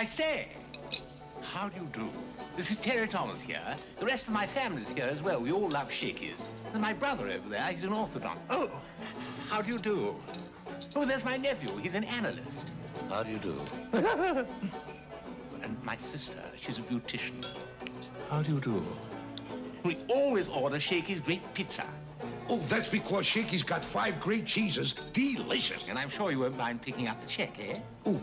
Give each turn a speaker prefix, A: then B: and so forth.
A: I say, how do you do? This is Terry Thomas here. The rest of my family's here as well. We all love Shakey's. There's my brother over there. He's an orthodont. Oh, how do you do? Oh, there's my nephew. He's an analyst.
B: How do you do?
A: and my sister, she's a beautician. How do you do? We always order Shakey's great pizza.
C: Oh, that's because Shakey's got five great cheeses. Delicious.
A: And I'm sure you won't mind picking up the check, eh?
C: Oh. Ooh.